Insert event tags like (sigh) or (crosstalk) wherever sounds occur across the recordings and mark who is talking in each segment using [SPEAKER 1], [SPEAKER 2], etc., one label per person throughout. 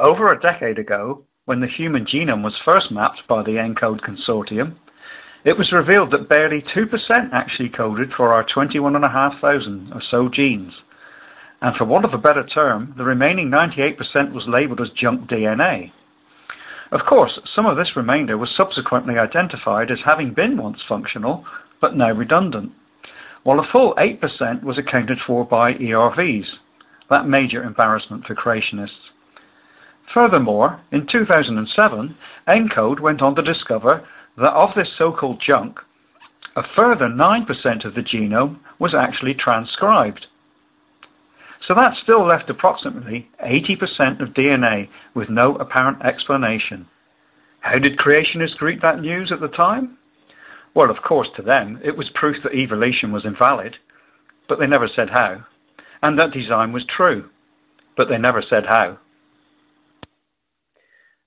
[SPEAKER 1] Over a decade ago, when the human genome was first mapped by the ENCODE consortium, it was revealed that barely 2% actually coded for our 21,500 or so genes. And for want of a better term, the remaining 98% was labelled as junk DNA. Of course, some of this remainder was subsequently identified as having been once functional, but now redundant, while a full 8% was accounted for by ERVs, that major embarrassment for creationists. Furthermore, in 2007, ENCODE went on to discover that of this so-called junk, a further 9% of the genome was actually transcribed. So that still left approximately 80% of DNA with no apparent explanation. How did creationists greet that news at the time? Well, of course, to them, it was proof that evolution was invalid, but they never said how, and that design was true, but they never said how.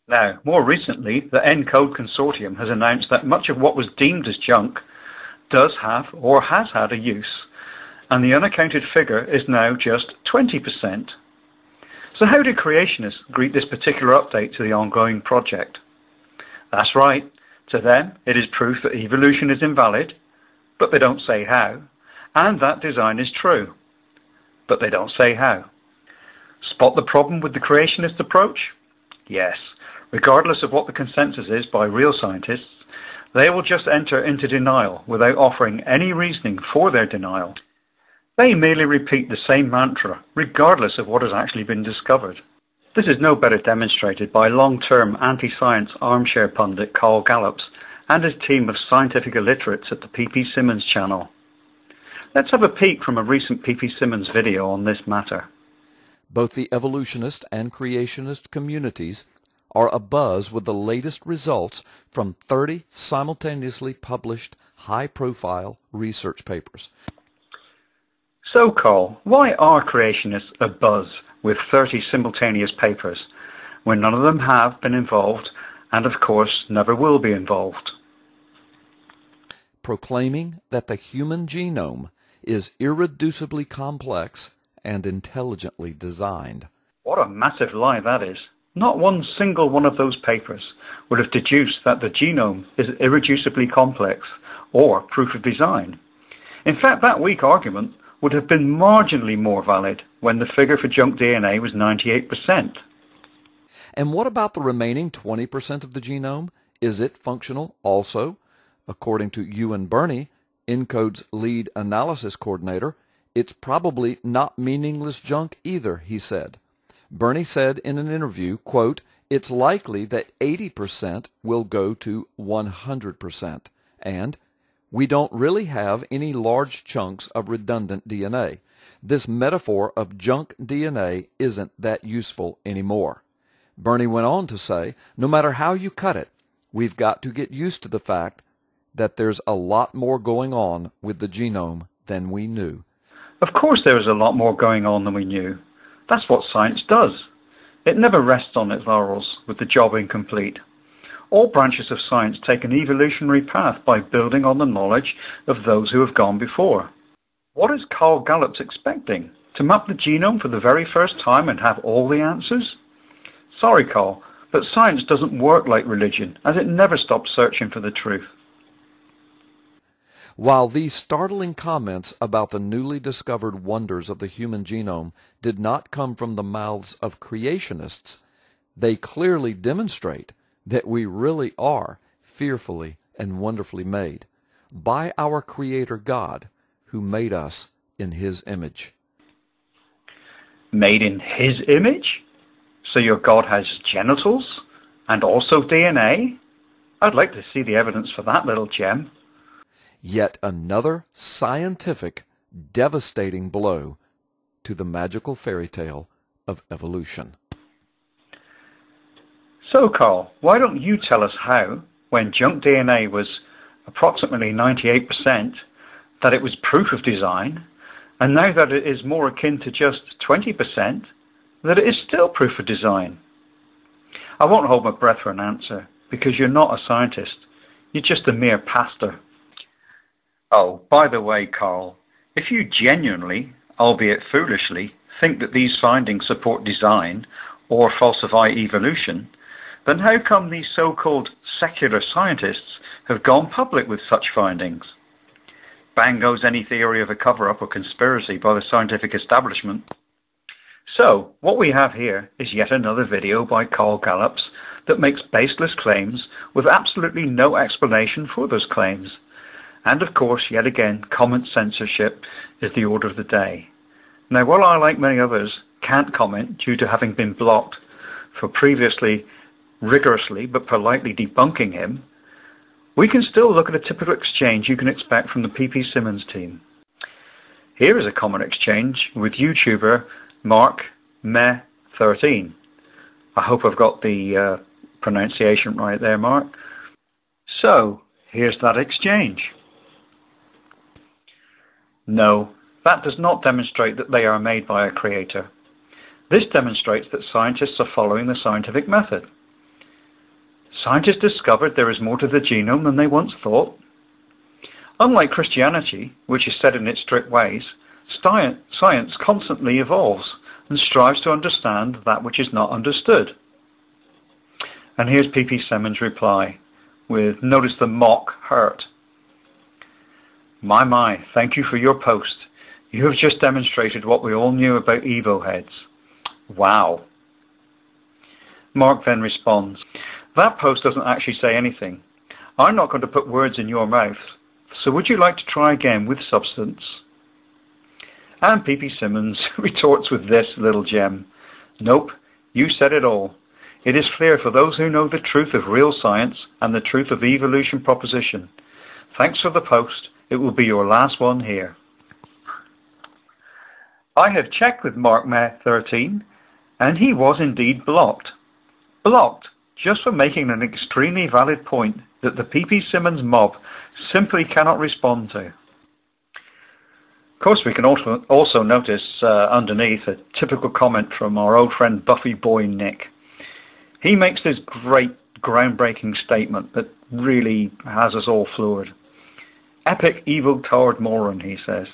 [SPEAKER 1] Now, more recently, the ENCODE consortium has announced that much of what was deemed as junk does have or has had a use, and the unaccounted figure is now just 20%. So how do creationists greet this particular update to the ongoing project? That's right, to them it is proof that evolution is invalid, but they don't say how, and that design is true, but they don't say how. Spot the problem with the creationist approach? Yes, regardless of what the consensus is by real scientists, they will just enter into denial without offering any reasoning for their denial. They merely repeat the same mantra, regardless of what has actually been discovered. This is no better demonstrated by long-term anti-science armchair pundit Carl Gallups and his team of scientific illiterates at the PP Simmons channel. Let's have a peek from a recent PP Simmons video on this matter.
[SPEAKER 2] Both the evolutionist and creationist communities are abuzz with the latest results from 30 simultaneously published high-profile research papers.
[SPEAKER 1] So, Carl, why are creationists abuzz with 30 simultaneous papers when none of them have been involved and, of course, never will be involved?
[SPEAKER 2] Proclaiming that the human genome is irreducibly complex and intelligently designed.
[SPEAKER 1] What a massive lie that is. Not one single one of those papers would have deduced that the genome is irreducibly complex or proof of design. In fact, that weak argument would have been marginally more valid when the figure for junk DNA was 98%.
[SPEAKER 2] And what about the remaining 20% of the genome? Is it functional also? According to Ewan Birney, ENCODE's lead analysis coordinator, it's probably not meaningless junk either, he said. Birney said in an interview, quote, it's likely that 80% will go to 100%, and we don't really have any large chunks of redundant DNA. This metaphor of junk DNA isn't that useful anymore. Birney went on to say, no matter how you cut it, we've got to get used to the fact that there's a lot more going on with the genome than we knew.
[SPEAKER 1] Of course there is a lot more going on than we knew. That's what science does. It never rests on its laurels with the job incomplete. All branches of science take an evolutionary path by building on the knowledge of those who have gone before. What is Carl Gallups expecting? To map the genome for the very first time and have all the answers? Sorry, Carl, but science doesn't work like religion, as it never stops searching for the truth.
[SPEAKER 2] While these startling comments about the newly discovered wonders of the human genome did not come from the mouths of creationists, they clearly demonstrate that we really are fearfully and wonderfully made by our Creator God who made us in His image.
[SPEAKER 1] Made in His image? So your God has genitals and also DNA? I'd like to see the evidence for that little gem.
[SPEAKER 2] Yet another scientific, devastating blow to the magical fairy tale of evolution.
[SPEAKER 1] So, Carl, why don't you tell us how, when junk DNA was approximately 98%, that it was proof of design, and now that it is more akin to just 20%, that it is still proof of design? I won't hold my breath for an answer, because you're not a scientist. You're just a mere pastor. Oh, by the way, Carl, if you genuinely, albeit foolishly, think that these findings support design, or falsify evolution, then how come these so-called secular scientists have gone public with such findings? Bang goes any theory of a cover-up or conspiracy by the scientific establishment. So, what we have here is yet another video by Carl Gallups that makes baseless claims with absolutely no explanation for those claims. And of course, yet again, comment censorship is the order of the day. Now, while I, like many others, can't comment due to having been blocked for previously rigorously but politely debunking him, we can still look at a typical exchange you can expect from the PP Simmons team. Here is a common exchange with YouTuber Mark Meh13. I hope I've got the uh, pronunciation right there, Mark. So, here's that exchange. No, that does not demonstrate that they are made by a creator. This demonstrates that scientists are following the scientific method. Scientists discovered there is more to the genome than they once thought. Unlike Christianity, which is set in its strict ways, science constantly evolves and strives to understand that which is not understood. And here's P.P. Simmons' reply with, notice the mock hurt. My, my, thank you for your post. You have just demonstrated what we all knew about Evo heads. Wow. Mark then responds, that post doesn't actually say anything. I'm not going to put words in your mouth. So would you like to try again with substance? And P.P. Simmons (laughs) retorts with this little gem. Nope, you said it all. It is clear for those who know the truth of real science and the truth of the evolution proposition. Thanks for the post. It will be your last one here. I have checked with Mark May 13 and he was indeed blocked. Blocked just for making an extremely valid point that the P.P. Simmons mob simply cannot respond to. Of course, we can also, also notice uh, underneath a typical comment from our old friend Buffy Boy Nick. He makes this great groundbreaking statement that really has us all floored. Epic evil coward moron, he says.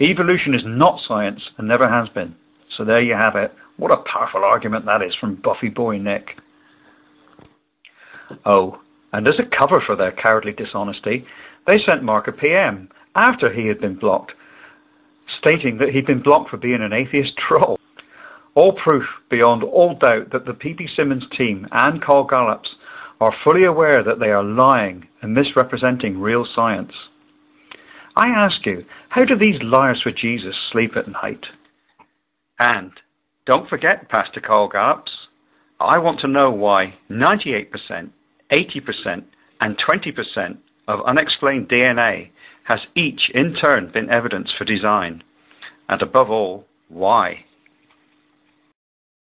[SPEAKER 1] Evolution is not science and never has been. So there you have it. What a powerful argument that is from Buffy Boy Nick. Oh, and as a cover for their cowardly dishonesty, they sent Mark a PM after he had been blocked, stating that he'd been blocked for being an atheist troll. All proof beyond all doubt that the P.P. Simmons team and Carl Gallups are fully aware that they are lying and misrepresenting real science. I ask you, how do these liars for Jesus sleep at night? And don't forget, Pastor Carl Gallups, I want to know why 98% 80% and 20% of unexplained DNA has each in turn been evidence for design. And above all, why?